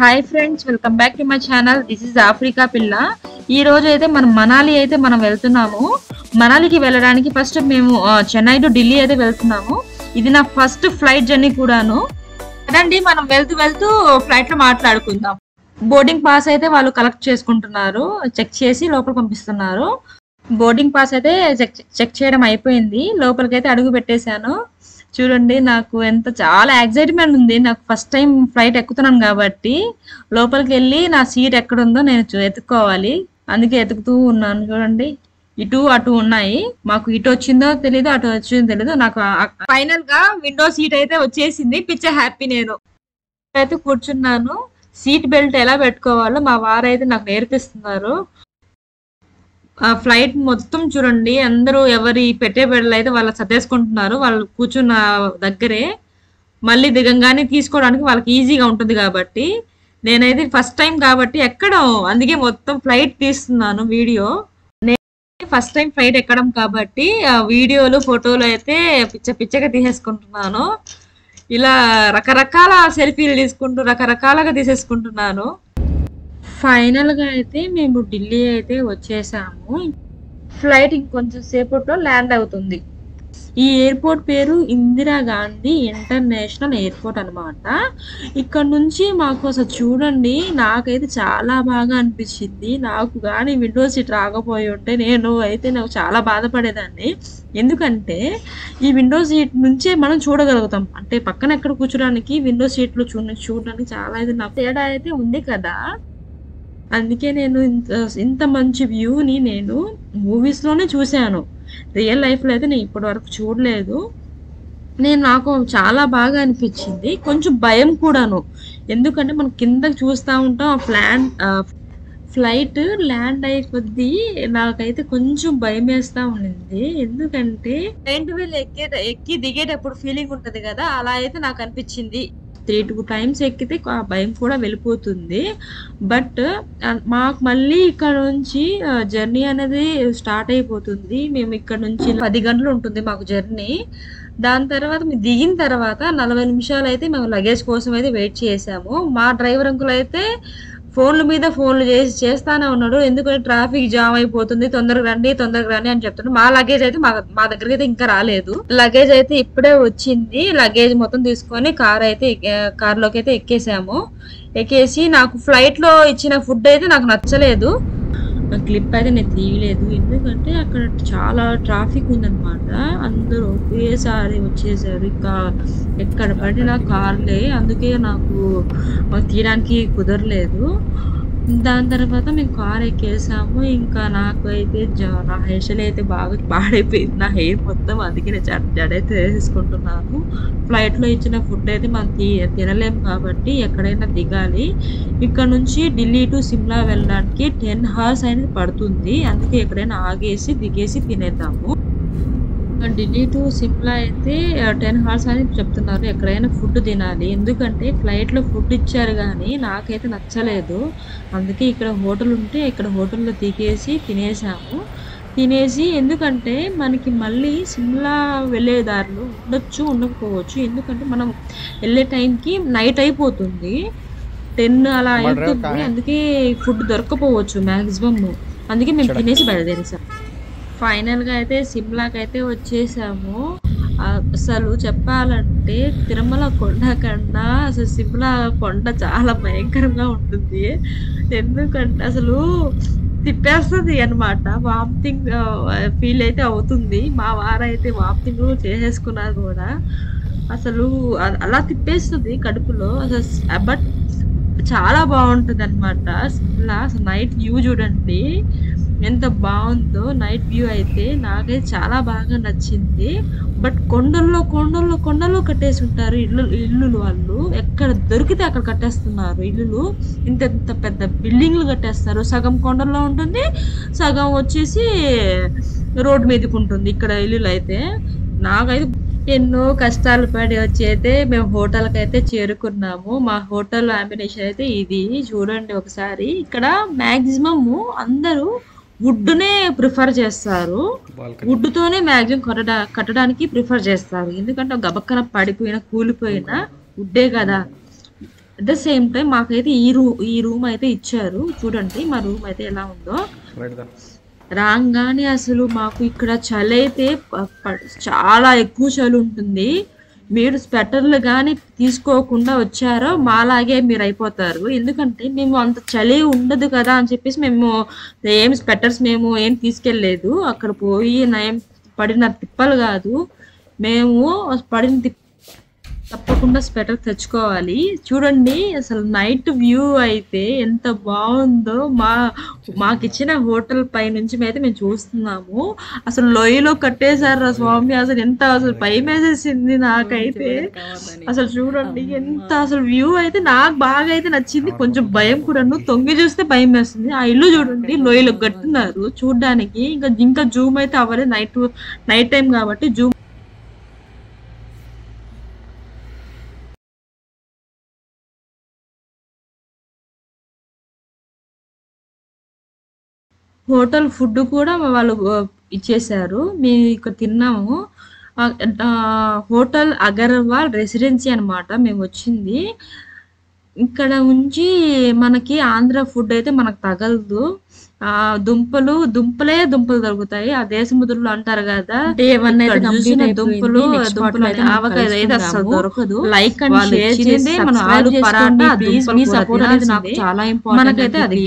Hi friends welcome back to my channel this is Africa పిల్ల ఈ రోజు అయితే మనం మనాలి అయితే మనం వెళ్తున్నాము. మనాలికి వెళ్ళడానికి ఫస్ట్ మేము చెన్నై టు ఢిల్లీ అయితే వెళ్తున్నాము. ఇది నా ఫస్ట్ ఫ్లైట్ జర్నీ కూడాను. అదండి మనం వెళ్తూ వెళ్తూ ఫ్లైట్లో మాట్లాడుకుందాం. బోర్డింగ్ పాస్ అయితే వాళ్ళు కలెక్ట్ చేసుకుంటున్నారు. చెక్ చేసి లోపల పంపిస్తున్నారు. బోర్డింగ్ పాస్ అయితే చెక్ చెక్ చేయడం అయిపోయింది. లోపలికైతే అడుగు పెట్టేశాను. చూడండి నాకు ఎంత చాలా ఎక్సైట్మెంట్ ఉంది. నాకు ఫస్ట్ టైం ఫ్లైట్ ఎక్కుతున్నాను కాబట్టి లోపలికి వెళ్ళి నా సీట్ ఎక్కడుందో నేను చూ- ఎత్తుక్కోవాలి అందుకే ఎతుకుతూ ఉన్నాను చూడండి. ఇటు అటు ఉన్నాయి. మాకు ఇటు వచ్చిందో తెలీదు అటు వచ్చిందో తెలీదు. నాకు ఫైనల్గా విండో సీట్ అయితే వచ్చేసింది. పిచ్చ హ్యాపీ నేను. అయితే కూర్చున్నాను. సీట్ బెల్ట్ ఎలా పెట్టుకోవాలో మా వారైతే నాకు నేర్పిస్తున్నారు. ఆ ఫ్లైట్ మొత్తం చూడండి అందరూ ఎవరి పెట్టే బిడ్డలు అయితే వాళ్ళు సర్దేసుకుంటున్నారు వాళ్ళు కూర్చున్న దగ్గరే. మళ్ళీ దిగంగానే తీసుకోవడానికి వాళ్ళకి ఈజీగా ఉంటుంది కాబట్టి నేనైతే ఫస్ట్ టైం కాబట్టి ఎక్కడం అందుకే మొత్తం ఫ్లైట్ తీస్తున్నాను వీడియో. నేను ఫస్ట్ టైం ఫ్లైట్ ఎక్కడం కాబట్టి ఆ వీడియోలు ఫోటోలు అయితే పిచ్చ పిచ్చగా తీసేసుకుంటున్నాను. ఇలా రకరకాల సెల్ఫీలు తీసుకుంటూ రకరకాలుగా తీసేసుకుంటున్నాను. ఫైనల్గా అయితే మేము ఢిల్లీ అయితే వచ్చేసాము. ఫ్లైట్ ఇంకొంచెం సేపట్లో ల్యాండ్ అవుతుంది. ఈ ఎయిర్పోర్ట్ పేరు ఇందిరా గాంధీ ఇంటర్నేషనల్ ఎయిర్పోర్ట్ అన్నమాట. ఇక్కడ నుంచి మాకు అసలు చూడండి నాకైతే చాలా బాగా అనిపించింది. నాకు కానీ విండో సీట్ రాకపోయి ఉంటే నేను అయితే నాకు చాలా బాధపడేదాన్ని. ఎందుకంటే ఈ విండో సీట్ నుంచే మనం చూడగలుగుతాం. అంటే పక్కన ఎక్కడ కూర్చోడానికి విండో సీట్లు చూ చూడడానికి చాలా అయితే నాకు తేడా అయితే ఉంది కదా. అందుకే నేను ఇంత ఇంత మంచి వ్యూని నేను మూవీస్లోనే చూశాను. రియల్ లైఫ్లో అయితే నేను ఇప్పటి వరకు చూడలేదు. నేను నాకు చాలా బాగా అనిపించింది. కొంచెం భయం కూడాను. ఎందుకంటే మనం కిందకి చూస్తూ ఉంటాం ఆ ఫ్లాన్ ఫ్లైట్ ల్యాండ్ అయ్యే కొద్దీ నాకైతే కొంచెం భయం వేస్తూ ఉండింది. ఎందుకంటే రెండు వేలు ఎక్కే ఎక్కి దిగేటప్పుడు ఫీలింగ్ ఉంటుంది కదా అలా అయితే నాకు అనిపించింది. త్రీ టూ టైమ్స్ ఎక్కితే ఆ భయం కూడా వెళ్ళిపోతుంది. బట్ మాకు మళ్ళీ ఇక్కడ నుంచి జర్నీ అనేది స్టార్ట్ అయిపోతుంది. మేము ఇక్కడ నుంచి పది గంటలు ఉంటుంది మాకు జర్నీ. దాని తర్వాత మేము దిగిన తర్వాత నలభై నిమిషాలు అయితే మేము లగేజ్ కోసం అయితే వెయిట్ చేసాము. మా డ్రైవర్ అంకుల్ అయితే ఫోన్ల మీద ఫోన్లు చేసి చేస్తానే ఉన్నాడు. ఎందుకంటే ట్రాఫిక్ జామ్ అయిపోతుంది. తొందరగా రండి తొందరగా రండి అని చెప్తున్నాడు. మా లగేజ్ అయితే మా మా దగ్గరికి అయితే ఇంకా రాలేదు. లగేజ్ అయితే ఇప్పుడే వచ్చింది. లగేజ్ మొత్తం తీసుకొని కార్ అయితే కార్లోకి అయితే ఎక్కేసాము. ఎక్కేసి నాకు ఫ్లైట్లో ఇచ్చిన ఫుడ్ అయితే నాకు నచ్చలేదు. క్లిప్ అయితే నేను తీయలేదు. ఎందుకంటే అక్కడ చాలా ట్రాఫిక్ ఉందన్నమాట. అందరూ ఒకేసారి వచ్చేసారు ఇంకా ఎక్కడ పడిన కార్లే. అందుకే నాకు తీయడానికి కుదరలేదు. దాని తర్వాత మేము కార్ ఎక్కేసాము. ఇంకా నాకు అయితే జ- నా హెయిర్ అయితే బాగా పాడైపోయింది. నా హెయిర్ మొత్తం అందుకే నేను జడ జడైతే వేసేసుకుంటున్నాను. ఫ్లైట్లో ఇచ్చిన ఫుడ్ అయితే మనం తీ తినలేము కాబట్టి ఎక్కడైనా దిగాలి. ఇక్కడ నుంచి ఢిల్లీ టు సిమ్లా వెళ్ళడానికి టెన్ హవర్స్ అనేది పడుతుంది. అందుకే ఎక్కడైనా ఆగేసి దిగేసి తినేద్దాము. ఢిల్లీ టు సిమ్లా అయితే టెన్ హవర్స్ అని చెప్తున్నారు. ఎక్కడైనా ఫుడ్ తినాలి. ఎందుకంటే ఫ్లైట్లో ఫుడ్ ఇచ్చారు కానీ నాకైతే నచ్చలేదు. అందుకే ఇక్కడ హోటల్ ఉంటే ఇక్కడ హోటల్లో దిగేసి తినేసాము. తినేసి ఎందుకంటే మనకి మళ్ళీ సిమ్లా వెళ్ళే దారిలో ఉండొచ్చు ఉండకపోవచ్చు. ఎందుకంటే మనం వెళ్ళే టైంకి నైట్ అయిపోతుంది. టెన్ అలా అవుతుంది అందుకే ఫుడ్ దొరకపోవచ్చు మ్యాక్సిమం అందుకే మేము తినేసి బయలుదేరేసాం. ఫైనల్గా అయితే సిమ్లాకి అయితే వచ్చేసాము అసలు చెప్పాలంటే తిరుమల కొండ కన్నా అసలు సిమ్లా కొండ చాలా భయంకరంగా ఉంటుంది. ఎందుకంటే అసలు తిప్పేస్తుంది అనమాట వామిటింగ్ ఫీల్ అయితే అవుతుంది. మా వారైతే వామిటింగ్ చేసేసుకున్నారు కూడా. అసలు అలా తిప్పేస్తుంది కడుపులో. అసలు బట్ చాలా బాగుంటుంది అనమాట సిమ్లా. అసలు నైట్ వ్యూ చూడండి. ఎంత బాగుందో నైట్ వ్యూ అయితే నాకైతే చాలా బాగా నచ్చింది. బట్ కొండల్లో కొండల్లో కొండల్లో కట్టేసి ఉంటారు ఇల్లు ఇల్లులు వాళ్ళు. ఎక్కడ దొరికితే అక్కడ కట్టేస్తున్నారు ఇల్లులు. ఇంత ఇంత పెద్ద బిల్డింగ్లు కట్టేస్తారు. సగం కొండల్లో ఉంటుంది సగం వచ్చేసి రోడ్ మీదకి ఉంటుంది ఇక్కడ ఇల్లులు అయితే. నాకైతే ఎన్నో కష్టాలు పడి వచ్చి అయితే మేము హోటల్కి అయితే చేరుకున్నాము. మా హోటల్ అంబినేషన్ అయితే ఇది. చూడండి ఒకసారి. ఇక్కడ మ్యాక్సిమము అందరూ వుడ్నే ప్రిఫర్ చేస్తారు. వుడ్ తోనే మ్యాక్సిమం కట్టడా కట్టడానికి ప్రిఫర్ చేస్తారు. ఎందుకంటే గబక్కన పడిపోయిన కూలిపోయిన వుడ్డే కదా. అట్ ద సేమ్ టైం మాకైతే ఈ రూమ్ ఈ రూమ్ అయితే ఇచ్చారు. చూడండి మా రూమ్ అయితే ఎలా ఉందో. రాగానే అసలు మాకు ఇక్కడ చలి అయితే చాలా ఎక్కువ చలి ఉంటుంది. మీరు స్వెటర్లు కానీ తీసుకోకుండా వచ్చారో మాలాగే మీరు అయిపోతారు. ఎందుకంటే మేము అంత చలి ఉండదు కదా అని చెప్పేసి మేము ఏం స్వెటర్స్ మేము ఏం తీసుకెళ్ళలేదు. అక్కడ పోయి నయం పడిన తిప్పలు కాదు. మేము పడిన తిప్ప తప్పకుండా స్వెటర్ తెచ్చుకోవాలి. చూడండి అసలు నైట్ వ్యూ అయితే ఎంత బాగుందో మా మాకు ఇచ్చిన హోటల్ పై నుంచి అయితే మేము చూస్తున్నాము. అసలు లోయలో కట్టేశారు స్వామి అసలు ఎంత అసలు భయం వేసేసింది నాకైతే. అసలు చూడండి ఎంత అసలు వ్యూ అయితే నాకు బాగా అయితే నచ్చింది. కొంచెం భయం కూడాను తొంగి చూస్తే భయం వేస్తుంది. ఆ ఇల్లు చూడండి లోయలో కట్టున్నారు చూడడానికి. ఇంకా ఇంకా జూమ్ అయితే అవ్వలేదు. నైట్ నైట్ టైం కాబట్టి జూమ్ హోటల్ ఫుడ్ కూడా వాళ్ళు ఇచ్చేశారు మేము ఇక్కడ తిన్నాము హోటల్ అగర్వాల్ రెసిడెన్సీ అన్నమాట మేము వచ్చింది ఇక్కడ ఉంచి మనకి ఆంధ్ర ఫుడ్ అయితే మనకు తగలదు ఆ దుంపలు దుంపలే దుంపలు దొరుకుతాయి ఆ దేశముద్రులు అంటారు కదా చూసిన. దుంపలు దుంపలు అయితే మనం ఆవకాయ అయితే అసలు కలుసుకుందాము. దొరకదు లైక్ అండ్ షేర్ చేసి మన ఆలు. పరాటా దుంపల నాకు. చాలా important మనకైతే అది